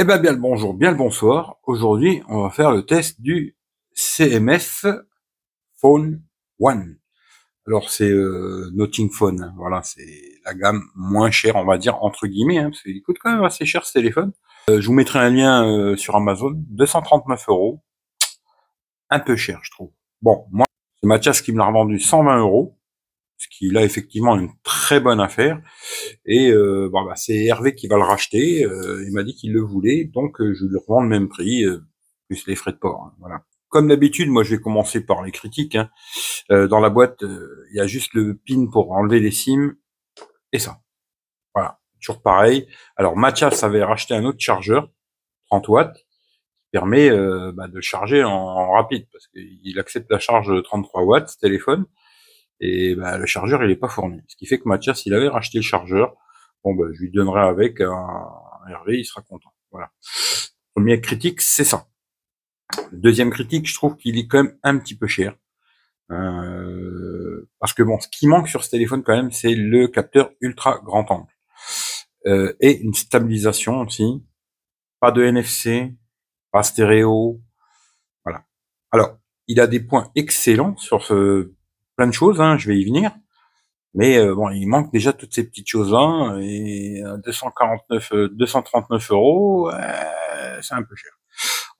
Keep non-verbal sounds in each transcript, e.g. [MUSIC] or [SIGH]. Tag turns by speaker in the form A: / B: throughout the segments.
A: Eh ben bien le bonjour, bien le bonsoir. Aujourd'hui, on va faire le test du CMF Phone One. Alors c'est euh, Notting Phone, hein. voilà, c'est la gamme moins chère, on va dire entre guillemets, hein, parce qu'il coûte quand même assez cher ce téléphone. Euh, je vous mettrai un lien euh, sur Amazon, 239 euros, un peu cher je trouve. Bon, moi c'est Mathias qui me l'a revendu 120 euros ce qui là effectivement une très bonne affaire. Et euh, bah, c'est Hervé qui va le racheter. Euh, il m'a dit qu'il le voulait, donc euh, je lui revends le même prix plus les frais de port. Hein, voilà. Comme d'habitude, moi je vais commencer par les critiques. Hein. dans la boîte, il y a juste le pin pour enlever les sims et ça. Voilà, toujours pareil. Alors Mathias avait racheté un autre chargeur, 30 watts, qui permet bah, de charger en, en rapide parce qu'il accepte la charge de 33 watts, ce téléphone et bah, le chargeur il est pas fourni. Ce qui fait que Mathias, s'il avait racheté le chargeur, bon bah, je lui donnerai avec un Hervé, il sera content. Voilà. Première critique, c'est ça. Deuxième critique, je trouve qu'il est quand même un petit peu cher. Euh, parce que bon, ce qui manque sur ce téléphone quand même, c'est le capteur ultra grand angle. Euh, et une stabilisation aussi. Pas de NFC, pas stéréo. Voilà. Alors, il a des points excellents sur ce plein de choses, hein, je vais y venir. Mais euh, bon, il manque déjà toutes ces petites choses-là, et 249, euh, 239 euh, euros, c'est un peu cher.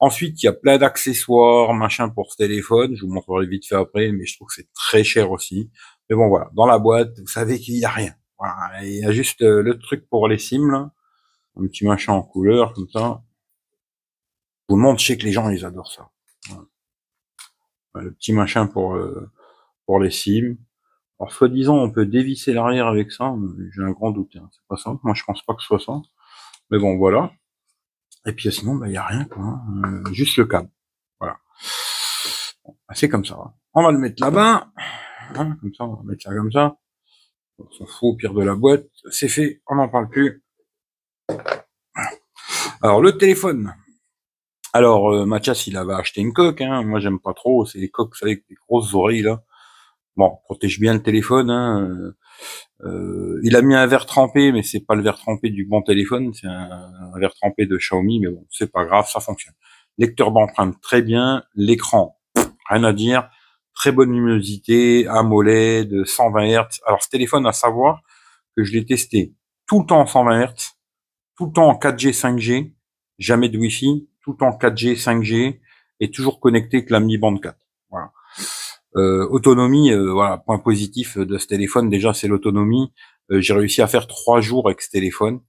A: Ensuite, il y a plein d'accessoires, machin pour ce téléphone. Je vous montrerai vite fait après, mais je trouve que c'est très cher aussi. Mais bon, voilà, dans la boîte, vous savez qu'il y a rien. Voilà, il y a juste le truc pour les sims, là. un petit machin en couleur comme ça. Vous montre, je sais que les gens ils adorent ça. Le petit machin pour pour les cimes. Alors, soi-disant, on peut dévisser l'arrière avec ça. J'ai un grand doute. Hein. C'est pas ça. Moi, je pense pas que ce soit ça. Mais bon, voilà. Et puis, sinon, il bah, y a rien, quoi. Hein. Euh, juste le câble. Voilà. Bon, bah, c'est comme ça. Hein. On va le mettre là-bas. Hein, comme ça, on va mettre ça comme ça. On s'en fout au pire de la boîte. C'est fait. On n'en parle plus. Alors, le téléphone. Alors, euh, Mathias, il avait acheté une coque. Hein. Moi, j'aime pas trop. C'est les coques, avec des grosses oreilles, là. Bon, protège bien le téléphone. Hein. Euh, il a mis un verre trempé, mais c'est pas le verre trempé du bon téléphone, c'est un, verre trempé de Xiaomi, mais bon, c'est pas grave, ça fonctionne. Lecteur d'empreinte très bien, l'écran, rien à dire, très bonne luminosité, AMOLED, 120 Hz. Alors ce téléphone, à savoir que je l'ai testé tout le temps en 120 Hz, tout le temps en 4G, 5G, jamais de Wi-Fi, tout le temps en 4G, 5G, et toujours connecté avec la Mi Band 4. Voilà. Euh, autonomie, euh, voilà, point positif de ce téléphone, déjà c'est l'autonomie. Euh, j'ai réussi à faire trois jours avec ce téléphone.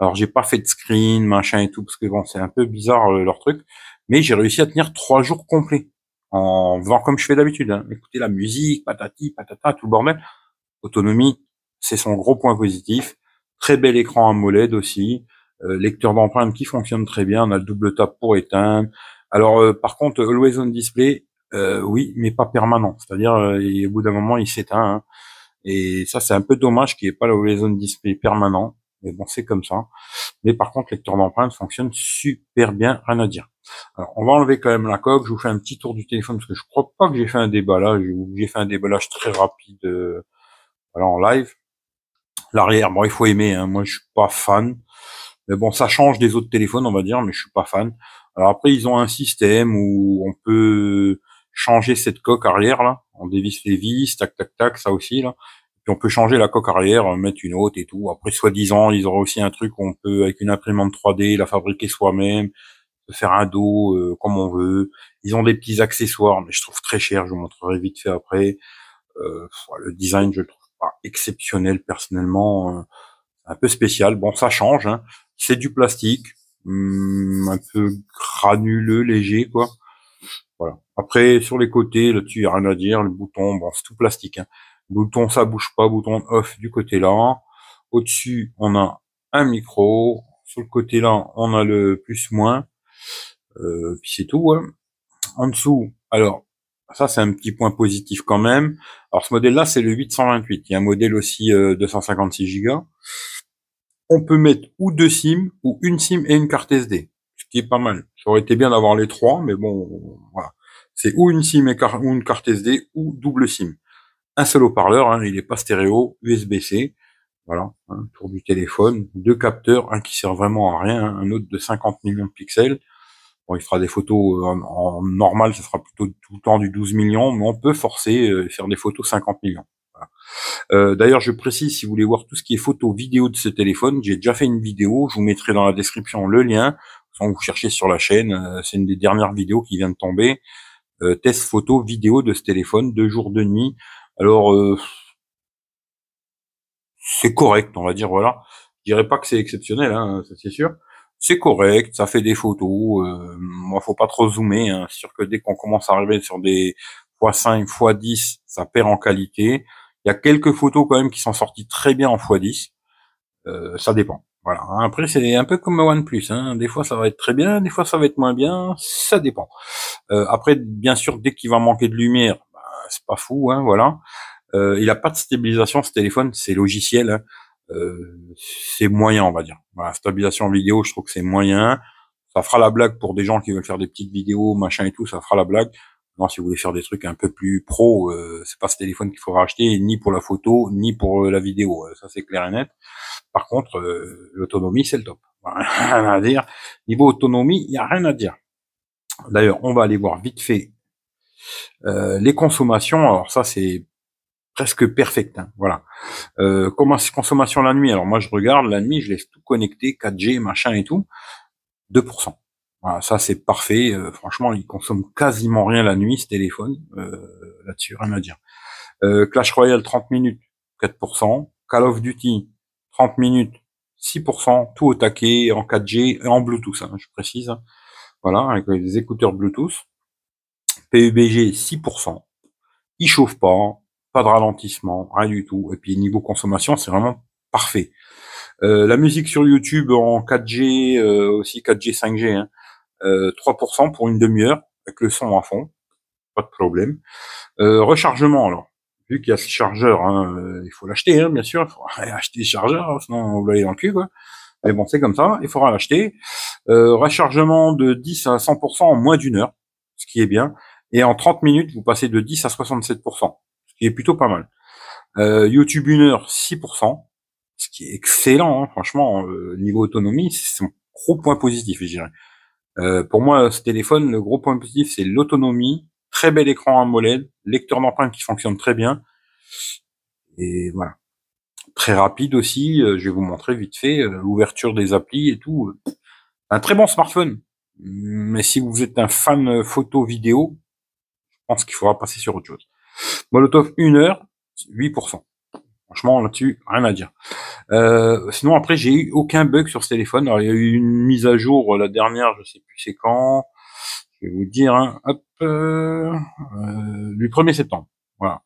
A: Alors j'ai pas fait de screen, machin et tout, parce que bon, c'est un peu bizarre leur truc, mais j'ai réussi à tenir trois jours complets en faisant comme je fais d'habitude, hein. écouter la musique, patati, patata, tout le bordel. Autonomie, c'est son gros point positif. Très bel écran AMOLED aussi, lecteur d'empreintes qui fonctionne très bien. On a le double tap pour éteindre. Alors par contre, Always On Display, euh, oui, mais pas permanent. C'est-à-dire, euh, au bout d'un moment, il s'éteint. Hein. Et ça, c'est un peu dommage qu'il n'y ait pas le zone display permanent. Mais bon, c'est comme ça. Mais par contre, le lecteur d'empreintes fonctionne super bien, rien à dire. Alors, on va enlever quand même la coque. Je vous fais un petit tour du téléphone parce que je crois pas que j'ai fait un déballage. J'ai fait un déballage très rapide, euh, voilà, en live. L'arrière, bon, il faut aimer. Hein. Moi, je suis pas fan. Mais bon, ça change des autres téléphones, on va dire, mais je suis pas fan. Alors après, ils ont un système où on peut changer cette coque arrière là. On dévisse les vis, tac tac tac, ça aussi là. Puis on peut changer la coque arrière, mettre une autre et tout. Après, soi-disant, ils auront aussi un truc où on peut, avec une imprimante 3D, la fabriquer soi-même, faire un dos euh, comme on veut. Ils ont des petits accessoires, mais je trouve très cher. Je vous montrerai vite fait après. Euh, le design, je le trouve pas exceptionnel personnellement. Euh, un peu spécial. Bon, ça change. Hein. C'est du plastique, hum, un peu granuleux, léger, quoi. Voilà. Après, sur les côtés, là-dessus, il a rien à dire. Le bouton, bon, c'est tout plastique. Hein. Bouton, ça bouge pas. Bouton off du côté là. Au-dessus, on a un micro. Sur le côté là, on a le plus-moins. Euh, puis c'est tout. Hein. En dessous, alors, ça c'est un petit point positif quand même. Alors ce modèle-là, c'est le 828. Il y a un modèle aussi euh, 256 Go. On peut mettre ou deux SIM, ou une SIM et une carte SD pas mal. Ça aurait été bien d'avoir les trois, mais bon, voilà. C'est ou une SIM et ou une carte SD ou double SIM. Un seul haut-parleur, hein, il n'est pas stéréo, USB-C. Voilà, hein, tour du téléphone, deux capteurs, un qui sert vraiment à rien, un autre de 50 millions de pixels. Bon, il fera des photos euh, en, normal, ce sera plutôt tout le temps du 12 millions, mais on peut forcer euh, faire des photos 50 millions. Euh, d'ailleurs, je précise, si vous voulez voir tout ce qui est photo, vidéo de ce téléphone, j'ai déjà fait une vidéo, je vous mettrai dans la description le lien. Vous cherchez sur la chaîne, c'est une des dernières vidéos qui vient de tomber. test photo, vidéo de ce téléphone, deux jours, de nuit. Alors, c'est correct, on va dire, voilà. Je dirais pas que c'est exceptionnel, hein, ça c'est sûr. C'est correct, ça fait des photos. Euh, moi, faut pas trop zoomer. Hein. Sûr que dès qu'on commence à arriver sur des x5, x10, ça perd en qualité. Il y a quelques photos quand même qui sont sorties très bien en x10. Euh, ça dépend. Voilà. Après, c'est un peu comme OnePlus. Hein. Des fois, ça va être très bien, des fois, ça va être moins bien. Ça dépend. Euh, après, bien sûr, dès qu'il va manquer de lumière, bah, c'est pas fou. Hein, voilà. Euh, il a pas de stabilisation ce téléphone, c'est logiciel. Hein. Euh, c'est moyen, on va dire. Voilà, stabilisation vidéo, je trouve que c'est moyen. Ça fera la blague pour des gens qui veulent faire des petites vidéos, machin et tout, ça fera la blague. Non, si vous voulez faire des trucs un peu plus pro, euh, c'est pas ce téléphone qu'il faudra acheter, ni pour la photo, ni pour euh, la vidéo. Ça, c'est clair et net. Par contre, l'autonomie, c'est le top. [LAUGHS] Rien à dire. Niveau autonomie, il y a rien à dire. D'ailleurs, on va aller voir vite fait les consommations. Alors ça, c'est presque perfect. Hein, voilà. Euh, consommation la nuit? Alors moi je regarde la nuit, je laisse tout connecté, 4G, machin et tout, 2%. Ça c'est parfait. Euh, franchement, il consomme quasiment rien la nuit ce téléphone. Euh, Là-dessus, rien à dire. Euh, Clash Royale 30 minutes, 4%. Call of Duty 30 minutes, 6%. Tout au taquet en 4G et en Bluetooth, hein, je précise. Voilà, avec des écouteurs Bluetooth. PUBG 6%. Il chauffe pas pas de ralentissement, rien du tout. Et puis niveau consommation, c'est vraiment parfait. Euh, la musique sur YouTube en 4G, euh, aussi 4G, 5G, hein, 3% pour une demi-heure, avec le son à fond, pas de problème. Euh, rechargement, alors, vu qu'il y a ce chargeur, hein, il faut l'acheter, hein, bien sûr, il faut [LAUGHS] acheter le chargeur, sinon vous l'avez dans le cul, quoi. Mais bon, c'est comme ça, il faudra l'acheter. rechargement de 10 à 100% en moins d'une heure, ce qui est bien. Et en 30 minutes, vous passez de 10 à 67% qui est plutôt pas mal. Euh, YouTube une heure, 6%, ce qui est excellent, hein, franchement, euh, niveau autonomie, c'est un gros point positif, je dirais. Euh, pour moi, ce téléphone, le gros point positif, c'est l'autonomie, très bel écran AMOLED, lecteur d'empreintes qui fonctionne très bien, et voilà. Très rapide aussi, je vais vous montrer vite fait l'ouverture des applis et tout. Un très bon smartphone, mais si vous êtes un fan photo vidéo, je pense qu'il faudra passer sur autre chose. Molotov, une heure, 8%. Franchement, là-dessus, rien à dire. Euh, sinon, après, j'ai eu aucun bug sur ce téléphone. Alors, il y a eu une mise à jour, la dernière, je sais plus c'est quand. Je vais vous dire, hein, hop, euh, euh du 1er septembre. Voilà.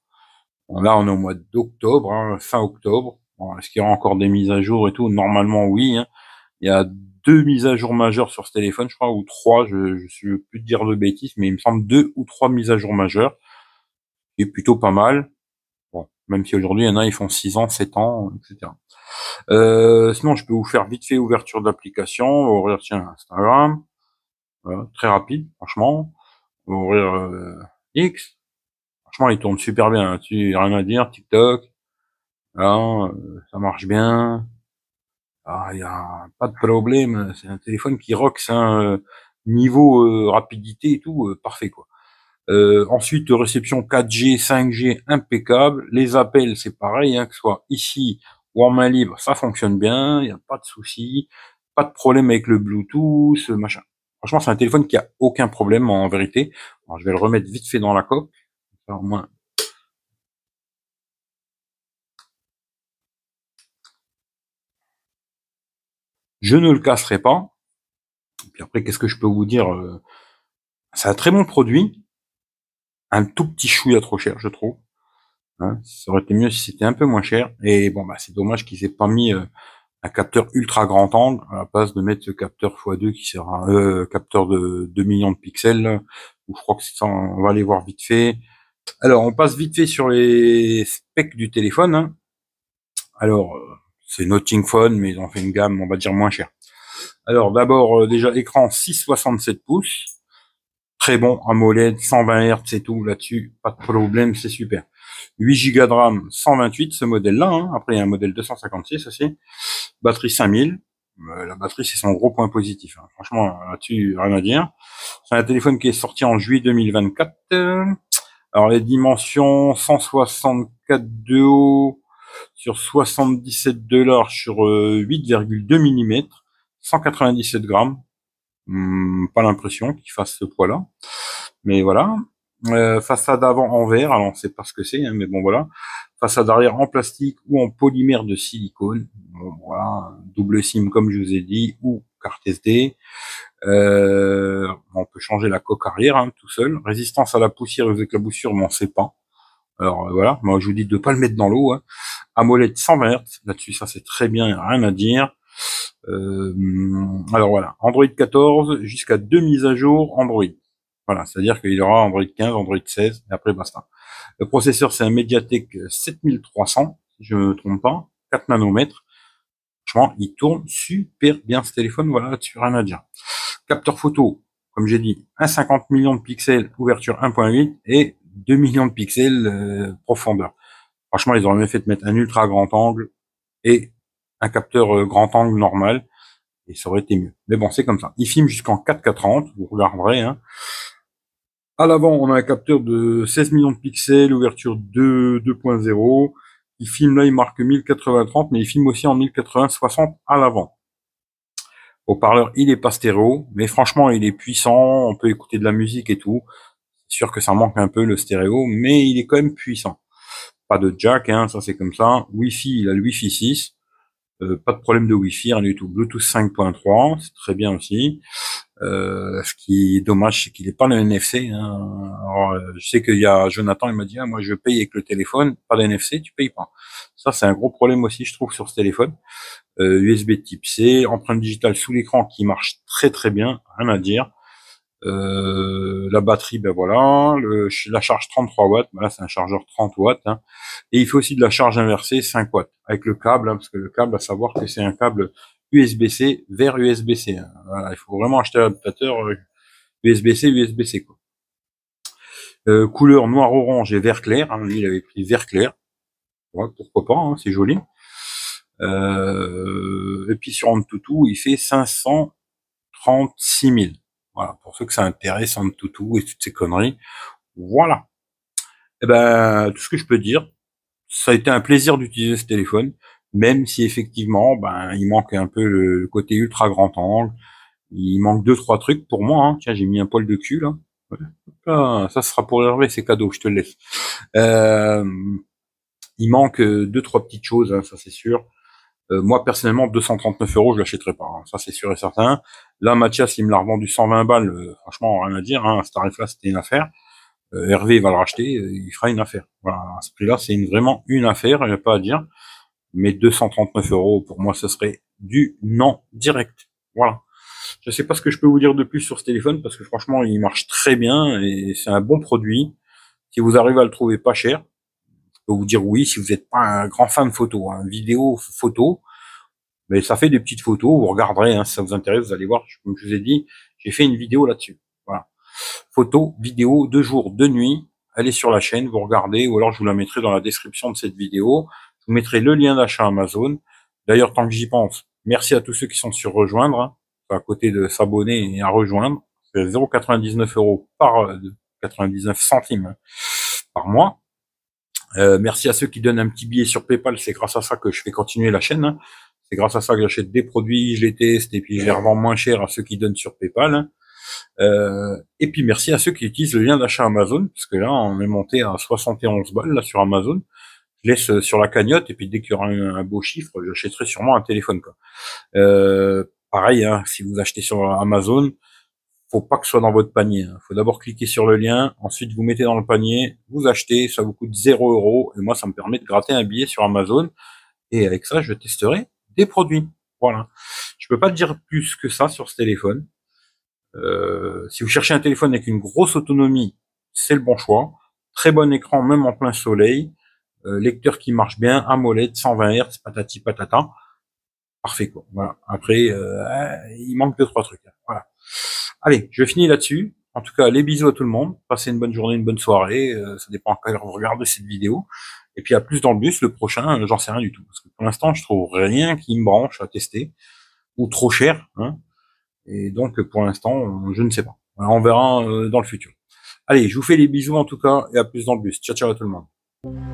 A: là, on est au mois d'octobre, hein, fin octobre. Est-ce qu'il y aura encore des mises à jour et tout? Normalement, oui. Hein. Il y a deux mises à jour majeures sur ce téléphone, je crois, ou trois. Je, je suis plus dire de bêtises, mais il me semble deux ou trois mises à jour majeures est plutôt pas mal. Même si aujourd'hui, il y en a, ils font 6 ans, 7 ans, etc. Euh, sinon, je peux vous faire vite fait ouverture d'application, ouvrir tiens, Instagram, très rapide, franchement. Ouvrir euh, X, franchement, il tourne super bien. Tu rien à dire, TikTok, euh, ça marche bien. Ah, il y a pas de problème. C'est un téléphone qui rock, c'est un niveau rapidité et tout parfait quoi. Euh, ensuite, réception 4G, 5G impeccable. Les appels, c'est pareil, hein, que ce soit ici ou en main libre, ça fonctionne bien, il n'y a pas de souci, pas de problème avec le Bluetooth, machin. Franchement, c'est un téléphone qui a aucun problème en vérité. je vais le remettre vite fait dans la coque. Au moins. Je ne le casserai pas. Et puis après, qu'est-ce que je peux vous dire euh, C'est un très bon produit un tout petit chouïa trop cher, je trouve. Hein, ça aurait été mieux si c'était un peu moins cher. Et bon, bah, c'est dommage qu'ils aient pas mis euh, un capteur ultra grand angle à la place de mettre ce capteur x2 qui sera euh, capteur de 2 millions de pixels. Où je crois que c'est ça, on va aller voir vite fait. Alors, on passe vite fait sur les specs du téléphone. Hein. Alors, euh, c'est Notting Phone, mais ils ont fait une gamme, on va dire, moins chère. Alors, d'abord, euh, déjà, écran 6,67 pouces très bon AMOLED, 120 Hz et tout là-dessus, pas de problème, c'est super. 8 Go de RAM, 128, ce modèle-là. Hein. Après, il y a un modèle 256 aussi. Batterie 5000. Euh, la batterie, c'est son gros point positif. Hein. Franchement, là-dessus, rien à dire. C'est un téléphone qui est sorti en juillet 2024. Alors, les dimensions, 164 de haut sur 77 de large sur 8,2 mm, 197 grammes. Hmm, pas l'impression qu'il fasse ce poids-là. Mais voilà. Euh, façade avant en verre, alors on sait pas ce que c'est, hein, mais bon voilà. Façade arrière en plastique ou en polymère de silicone. Bon, voilà, double SIM comme je vous ai dit, ou carte SD. Euh, on peut changer la coque arrière hein, tout seul. Résistance à la poussière et aux éclaboussures, mais on sait pas. Alors euh, voilà, moi je vous dis de pas le mettre dans l'eau. Hein. AMOLED 120 Hz, là-dessus ça c'est très bien, rien à dire. Euh, alors voilà, Android 14 jusqu'à deux mises à jour Android. Voilà, c'est-à-dire qu'il y aura Android 15, Android 16, et après basta. Le processeur, c'est un Mediatek 7300, si je ne me trompe pas, 4 nanomètres. Franchement, il tourne super bien ce téléphone, voilà, rien à dire. Capteur photo, comme j'ai dit, 1,50 millions de pixels, ouverture 1.8, et 2 millions de pixels euh, profondeur. Franchement, ils auraient mieux fait de mettre un ultra grand angle et un capteur euh, grand angle normal, et ça aurait été mieux. Mais bon, c'est comme ça. Il filme jusqu'en 4K30, vous regarderez, hein. À l'avant, on a un capteur de 16 millions de pixels, ouverture 2.0. Il filme là, il marque 1080-30, mais il filme aussi en 1080-60 à l'avant. Au parleur, il est pas stéréo, mais franchement, il est puissant. On peut écouter de la musique et tout. C'est sûr que ça manque un peu le stéréo, mais il est quand même puissant. Pas de jack, hein, ça c'est comme ça. Wi-Fi, il a le Wi-Fi 6. Euh, pas de problème de Wi-Fi, rien du tout. Bluetooth 5.3, c'est très bien aussi. Euh, ce qui est dommage, c'est qu'il n'est pas le NFC. Hein. Alors, euh, je sais qu'il y a Jonathan, il m'a dit, ah, moi je paye avec le téléphone, pas de NFC, tu payes pas. Ça, c'est un gros problème aussi, je trouve, sur ce téléphone. USB Type C, empreinte digitale sous l'écran qui marche très très bien, rien à dire. Euh, la batterie, ben voilà, le, la charge 33 watts, ben là c'est un chargeur 30 watts, hein. et il fait aussi de la charge inversée 5 watts avec le câble, hein, parce que le câble, à savoir que c'est un câble USB-C vers USB-C. Hein. Voilà, il faut vraiment acheter l'adaptateur USB-C, USB-C quoi. Euh, couleur noir orange et vert clair. Hein. Lui, il avait pris vert clair. Ouais, pourquoi pas, hein, c'est joli. Euh, et puis sur Antutu, il fait 536 000. Voilà, pour ceux que ça intéresse Antutu et toutes ces conneries. Voilà. Eh ben, tout ce que je peux dire, ça a été un plaisir d'utiliser ce téléphone même si effectivement, ben, il manque un peu le, côté ultra grand angle. Il manque deux trois trucs pour moi. Hein. Tiens, j'ai mis un poil de cul là. Ah, ça sera pour Hervé, c'est cadeau, je te le laisse. Euh, il manque euh, deux trois petites choses, hein, ça c'est sûr. Euh, moi personnellement, 239 euros, je l'achèterai pas. Hein. ça c'est sûr et certain. Là, Mathias, il me l'a revendu 120 balles. franchement, rien à dire. Hein, tarif-là, c'était une affaire. Hervé va le racheter, il fera une affaire. Voilà, à ce prix-là, c'est vraiment une affaire, il n'y a pas à dire mais 239 euros, pour moi, ce serait du non direct. Voilà. Je sais pas ce que je peux vous dire de plus sur ce téléphone parce que franchement, il marche très bien et c'est un bon produit. Si vous arrivez à le trouver pas cher, vous dire oui. Si vous n'êtes pas un grand fan de photo, hein, vidéo photo, mais ça fait des petites photos. Vous regarderez, hein, si ça vous intéresse, vous allez voir. Comme je vous ai dit, j'ai fait une vidéo là-dessus. Voilà. Photo, vidéo, de jour, de nuit. Allez sur la chaîne, vous regardez, ou alors je vous la mettrai dans la description de cette vidéo. Je vous mettrai le lien d'achat Amazon. D'ailleurs, tant que j'y pense, merci à tous ceux qui sont sur rejoindre, hein, à côté de s'abonner et à rejoindre. C'est 0,99 euros par 99 euh, centimes hein, par mois. Euh, merci à ceux qui donnent un petit billet sur PayPal. C'est grâce à ça que je fais continuer la chaîne. Hein. C'est grâce à ça que j'achète des produits, je les teste et puis je les revends moins cher à ceux qui donnent sur PayPal. Euh, et puis merci à ceux qui utilisent le lien d'achat Amazon, parce que là on est monté à 71 balles là sur Amazon je laisse euh, sur la cagnotte et puis dès qu'il y aura un, beau chiffre, j'achèterai sûrement un téléphone. Quoi. Euh, pareil, hein, si vous achetez sur Amazon, faut pas que ce soit dans votre panier. Il hein. faut d'abord cliquer sur le lien, ensuite vous mettez dans le panier, vous achetez, ça vous coûte 0 euros et moi ça me permet de gratter un billet sur Amazon et avec ça je testerai des produits. Voilà. Je peux pas dire plus que ça sur ce téléphone. Euh, si vous cherchez un téléphone avec une grosse autonomie, c'est le bon choix. Très bon écran, même en plein soleil. Euh, lecteur qui marche bien, AMOLED, 120 Hz, patati patata. Parfait quoi. Voilà. Après, euh, il manque deux trois trucs. Voilà. Allez, je finis là-dessus. En tout cas, les bisous à tout le monde. Passez une bonne journée, une bonne soirée. Euh, ça dépend quand vous regardez cette vidéo. Et puis à plus dans le bus, le prochain, j'en sais rien du tout. Parce que pour l'instant, je trouve rien qui me branche à tester. Ou trop cher. Hein. Et donc pour l'instant, je ne sais pas. on verra dans le futur. Allez, je vous fais les bisous en tout cas et à plus dans le bus. Ciao ciao à tout le monde.